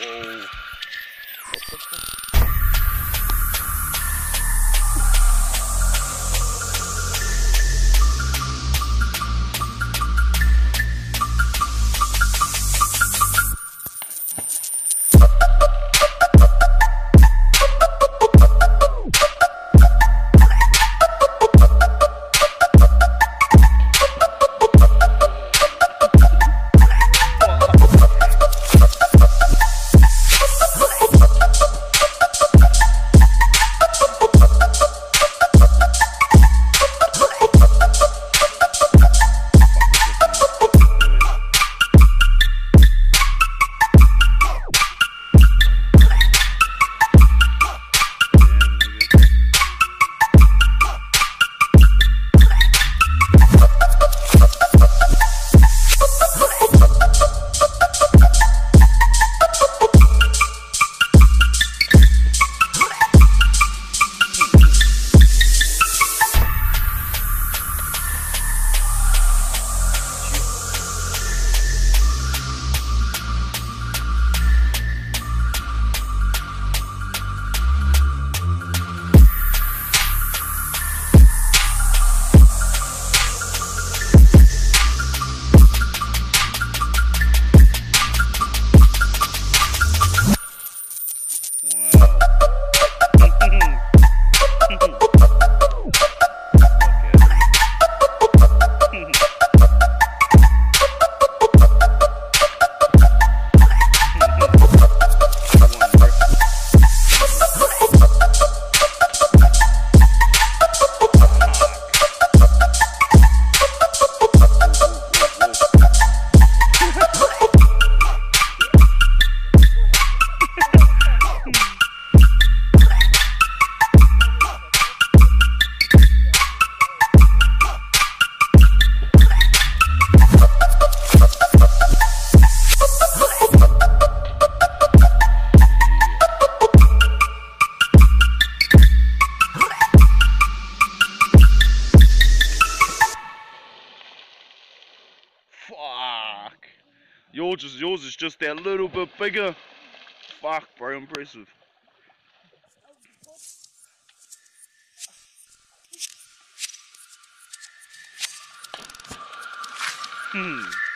Whoa. Fuck. Yours is, yours is just that little bit bigger. Fuck, very Impressive. Hmm.